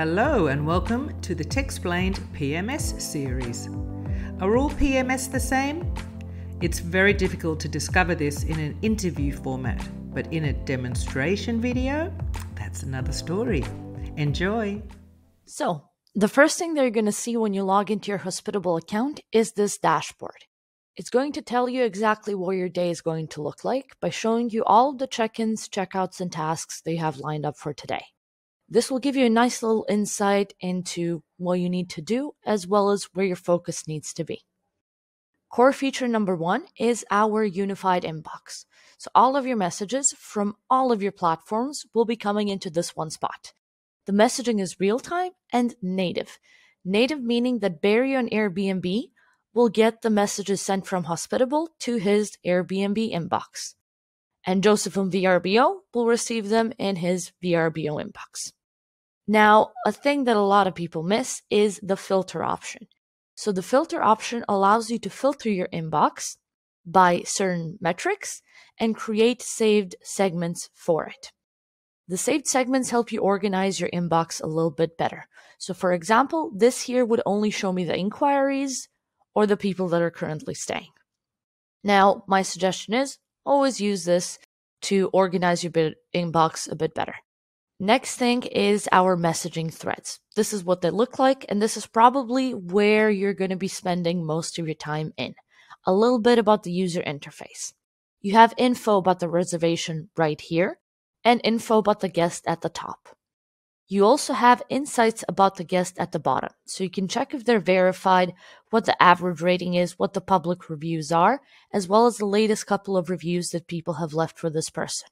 Hello, and welcome to the Techsplained PMS series. Are all PMS the same? It's very difficult to discover this in an interview format, but in a demonstration video, that's another story. Enjoy! So, the first thing that you're going to see when you log into your Hospitable account is this dashboard. It's going to tell you exactly what your day is going to look like by showing you all the check ins, checkouts, and tasks that you have lined up for today. This will give you a nice little insight into what you need to do as well as where your focus needs to be. Core feature number one is our unified inbox. So all of your messages from all of your platforms will be coming into this one spot. The messaging is real time and native. Native meaning that Barry on Airbnb will get the messages sent from Hospitable to his Airbnb inbox. And Joseph from VRBO will receive them in his VRBO inbox. Now, a thing that a lot of people miss is the filter option. So the filter option allows you to filter your inbox by certain metrics and create saved segments for it. The saved segments help you organize your inbox a little bit better. So for example, this here would only show me the inquiries or the people that are currently staying. Now, my suggestion is always use this to organize your inbox a bit better. Next thing is our messaging threads. This is what they look like, and this is probably where you're going to be spending most of your time in. A little bit about the user interface. You have info about the reservation right here, and info about the guest at the top. You also have insights about the guest at the bottom, so you can check if they're verified, what the average rating is, what the public reviews are, as well as the latest couple of reviews that people have left for this person.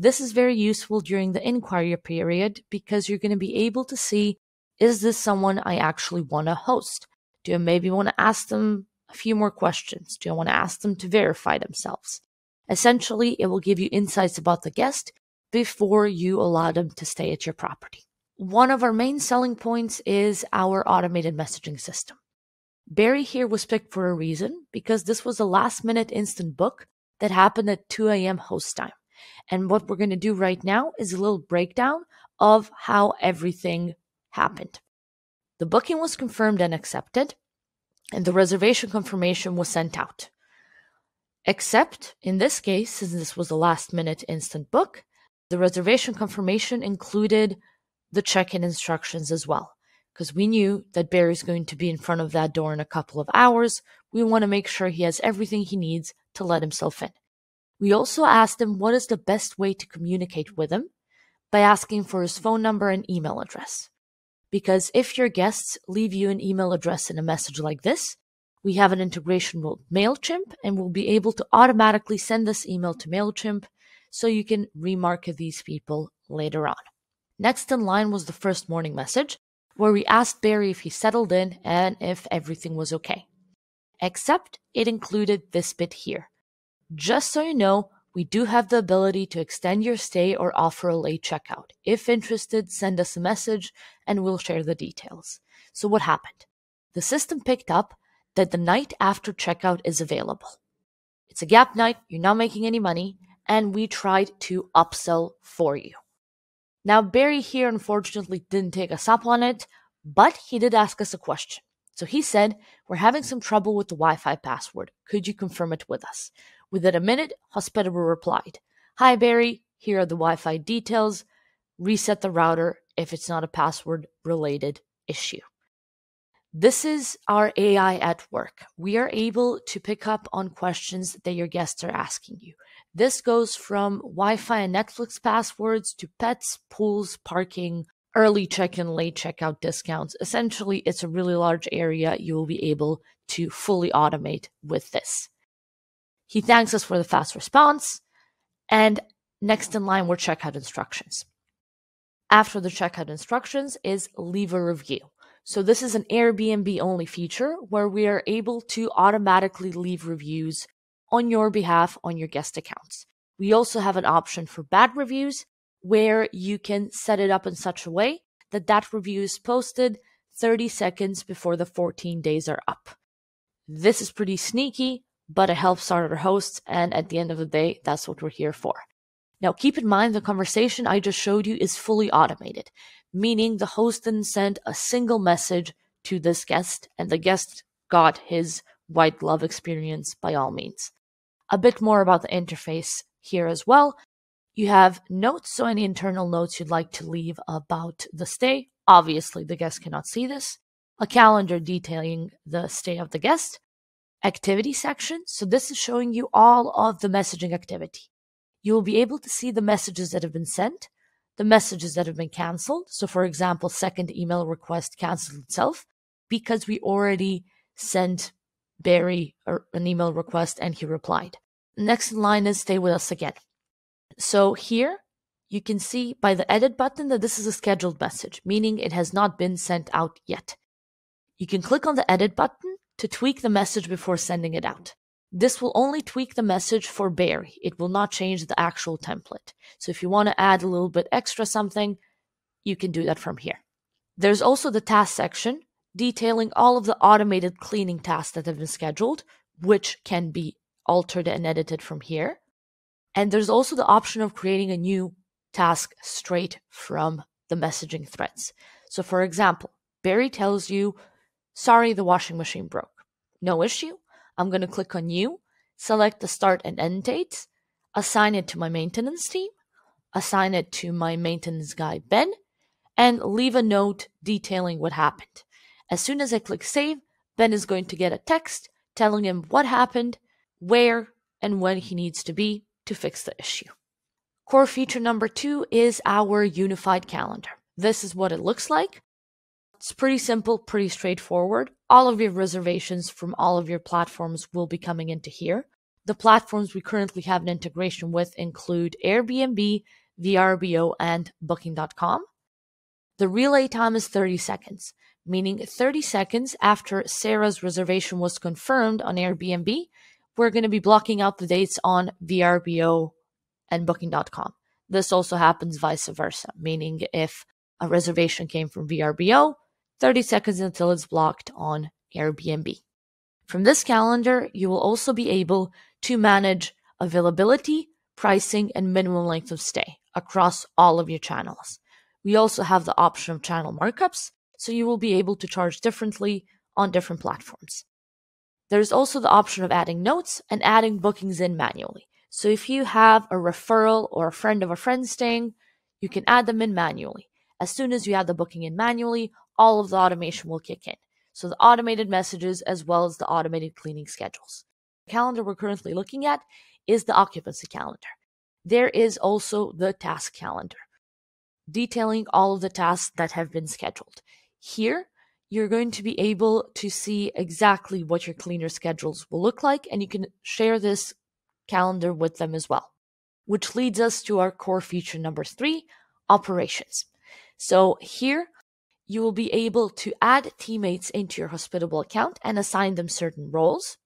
This is very useful during the inquiry period because you're going to be able to see is this someone I actually want to host? Do I maybe want to ask them a few more questions? Do I want to ask them to verify themselves? Essentially, it will give you insights about the guest before you allow them to stay at your property. One of our main selling points is our automated messaging system. Barry here was picked for a reason because this was a last minute instant book that happened at 2 a.m. host time. And what we're going to do right now is a little breakdown of how everything happened. The booking was confirmed and accepted, and the reservation confirmation was sent out. Except in this case, since this was a last minute instant book, the reservation confirmation included the check in instructions as well. Because we knew that Barry's going to be in front of that door in a couple of hours. We want to make sure he has everything he needs to let himself in. We also asked him what is the best way to communicate with him by asking for his phone number and email address. Because if your guests leave you an email address in a message like this, we have an integration with MailChimp and we'll be able to automatically send this email to MailChimp so you can remarket these people later on. Next in line was the first morning message where we asked Barry if he settled in and if everything was okay. Except it included this bit here. Just so you know, we do have the ability to extend your stay or offer a late checkout. If interested, send us a message and we'll share the details. So, what happened? The system picked up that the night after checkout is available. It's a gap night, you're not making any money, and we tried to upsell for you. Now, Barry here unfortunately didn't take us up on it, but he did ask us a question. So he said, We're having some trouble with the Wi Fi password. Could you confirm it with us? Within a minute, Hospitable replied, Hi Barry, here are the Wi Fi details. Reset the router if it's not a password related issue. This is our AI at work. We are able to pick up on questions that your guests are asking you. This goes from Wi Fi and Netflix passwords to pets, pools, parking, early check in, late checkout discounts. Essentially, it's a really large area you will be able to fully automate with this. He thanks us for the fast response. And next in line were checkout instructions. After the checkout instructions is leave a review. So this is an Airbnb only feature where we are able to automatically leave reviews on your behalf on your guest accounts. We also have an option for bad reviews where you can set it up in such a way that that review is posted 30 seconds before the 14 days are up. This is pretty sneaky, but it helps our hosts. And at the end of the day, that's what we're here for. Now, keep in mind the conversation I just showed you is fully automated, meaning the host didn't send a single message to this guest, and the guest got his white glove experience by all means. A bit more about the interface here as well. You have notes, so any internal notes you'd like to leave about the stay. Obviously, the guest cannot see this. A calendar detailing the stay of the guest. Activity section. So, this is showing you all of the messaging activity. You will be able to see the messages that have been sent, the messages that have been canceled. So, for example, second email request canceled itself because we already sent Barry an email request and he replied. Next in line is stay with us again. So here you can see by the edit button that this is a scheduled message, meaning it has not been sent out yet. You can click on the edit button to tweak the message before sending it out. This will only tweak the message for Barry. It will not change the actual template. So if you want to add a little bit extra something, you can do that from here. There's also the task section detailing all of the automated cleaning tasks that have been scheduled, which can be altered and edited from here. And there's also the option of creating a new task straight from the messaging threads. So, for example, Barry tells you, Sorry, the washing machine broke. No issue. I'm going to click on New, select the start and end dates, assign it to my maintenance team, assign it to my maintenance guy, Ben, and leave a note detailing what happened. As soon as I click save, Ben is going to get a text telling him what happened, where, and when he needs to be to fix the issue. Core feature number two is our unified calendar. This is what it looks like. It's pretty simple, pretty straightforward. All of your reservations from all of your platforms will be coming into here. The platforms we currently have an integration with include Airbnb, VRBO, and Booking.com. The relay time is 30 seconds meaning 30 seconds after Sarah's reservation was confirmed on Airbnb, we're going to be blocking out the dates on VRBO and Booking.com. This also happens vice versa, meaning if a reservation came from VRBO, 30 seconds until it's blocked on Airbnb. From this calendar, you will also be able to manage availability, pricing, and minimum length of stay across all of your channels. We also have the option of channel markups, so you will be able to charge differently on different platforms. There's also the option of adding notes and adding bookings in manually. So if you have a referral or a friend of a friend staying, you can add them in manually. As soon as you add the booking in manually, all of the automation will kick in. So the automated messages as well as the automated cleaning schedules. The calendar we're currently looking at is the occupancy calendar. There is also the task calendar, detailing all of the tasks that have been scheduled. Here, you're going to be able to see exactly what your cleaner schedules will look like, and you can share this calendar with them as well. Which leads us to our core feature number three operations. So here, you will be able to add teammates into your hospitable account and assign them certain roles.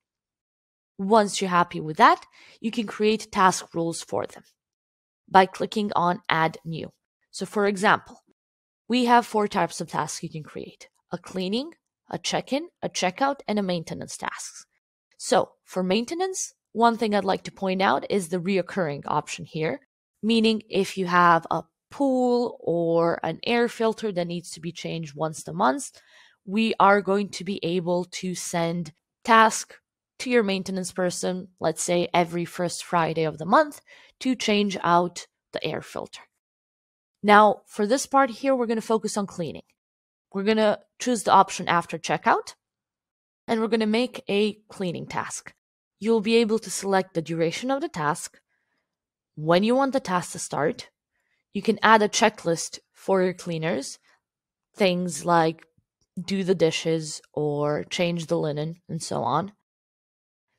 Once you're happy with that, you can create task rules for them by clicking on Add New. So, for example, we have four types of tasks you can create a cleaning, a check in, a checkout, and a maintenance tasks. So, for maintenance, one thing I'd like to point out is the reoccurring option here, meaning if you have a pool or an air filter that needs to be changed once a month, we are going to be able to send task to your maintenance person, let's say every first Friday of the month, to change out the air filter. Now, for this part here, we're going to focus on cleaning. We're going to choose the option after checkout, and we're going to make a cleaning task. You'll be able to select the duration of the task, when you want the task to start. You can add a checklist for your cleaners, things like do the dishes or change the linen and so on.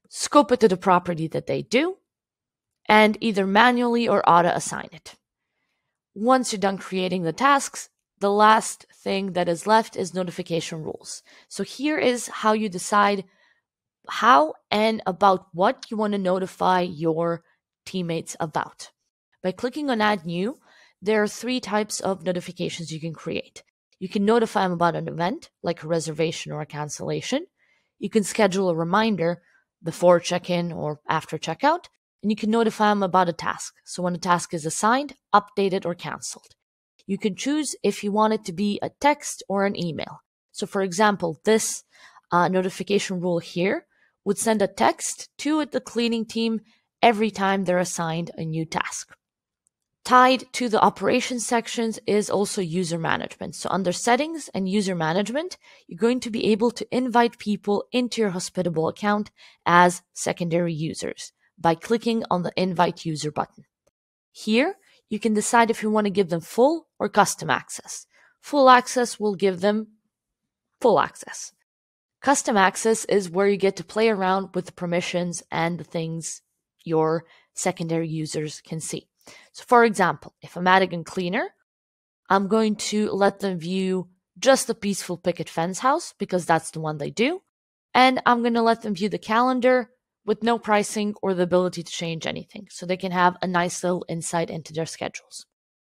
Scope it to the property that they do, and either manually or auto assign it. Once you're done creating the tasks, the last thing that is left is notification rules. So here is how you decide how and about what you want to notify your teammates about. By clicking on Add New, there are three types of notifications you can create. You can notify them about an event, like a reservation or a cancellation. You can schedule a reminder before check in or after checkout. and you can notify them about a task. So when a task is assigned, updated, or canceled. You can choose if you want it to be a text or an email. So for example, this uh, notification rule here would send a text to the cleaning team every time they're assigned a new task. Tied to the operations sections is also user management. So under settings and user management, you're going to be able to invite people into your hospitable account as secondary users by clicking on the invite user button. Here, you can decide if you want to give them full or custom access. Full access will give them full access. Custom access is where you get to play around with the permissions and the things your secondary users can see. So for example, if I'm adding a cleaner, I'm going to let them view just the peaceful picket fence house because that's the one they do. And I'm going to let them view the calendar with no pricing or the ability to change anything. So they can have a nice little insight into their schedules.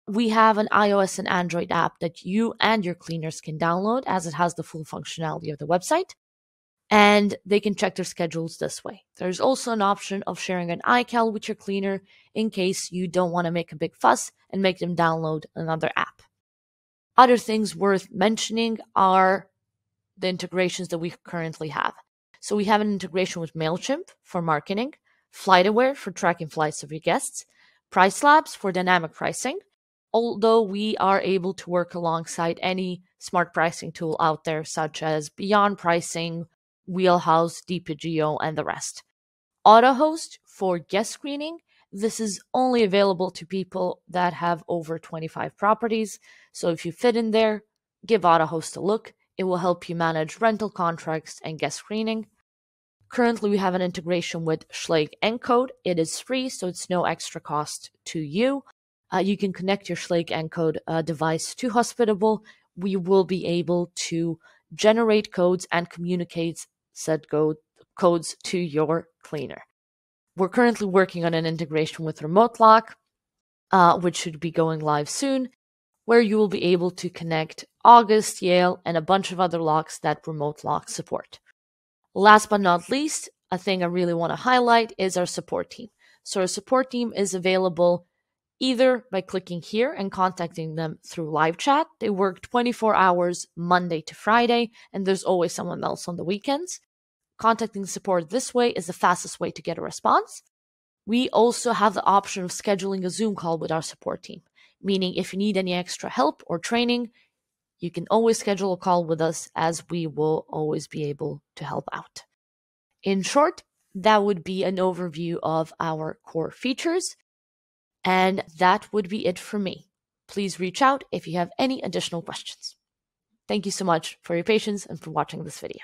We have an iOS and Android app that you and your cleaners can download as it has the full functionality of the website and they can check their schedules this way. There's also an option of sharing an iCal with your cleaner in case you don't want to make a big fuss and make them download another app. Other things worth mentioning are the integrations that we currently have. So we have an integration with MailChimp for marketing, FlightAware for tracking flights of your guests, PriceLabs for dynamic pricing, although we are able to work alongside any smart pricing tool out there, such as Beyond Pricing Wheelhouse, DPGO, and the rest. AutoHost for guest screening. This is only available to people that have over 25 properties. So if you fit in there, give AutoHost a look. It will help you manage rental contracts and guest screening. Currently, we have an integration with Schlage Encode. It is free, so it's no extra cost to you. Uh, you can connect your Schlage Encode uh, device to Hospitable. We will be able to generate codes and communicate said code, codes to your cleaner. We're currently working on an integration with RemoteLock, uh, which should be going live soon, where you will be able to connect August, Yale, and a bunch of other locks that RemoteLock support. Last but not least, a thing I really want to highlight is our support team. So our support team is available either by clicking here and contacting them through live chat. They work 24 hours Monday to Friday, and there's always someone else on the weekends. Contacting support this way is the fastest way to get a response. We also have the option of scheduling a Zoom call with our support team, meaning if you need any extra help or training, you can always schedule a call with us as we will always be able to help out. In short, that would be an overview of our core features. And that would be it for me. Please reach out if you have any additional questions. Thank you so much for your patience and for watching this video.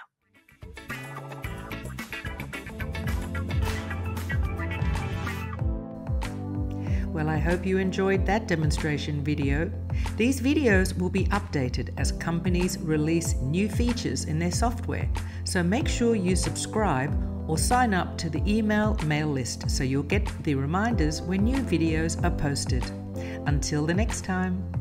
Well, I hope you enjoyed that demonstration video. These videos will be updated as companies release new features in their software, so make sure you subscribe or sign up to the email mail list so you'll get the reminders when new videos are posted. Until the next time.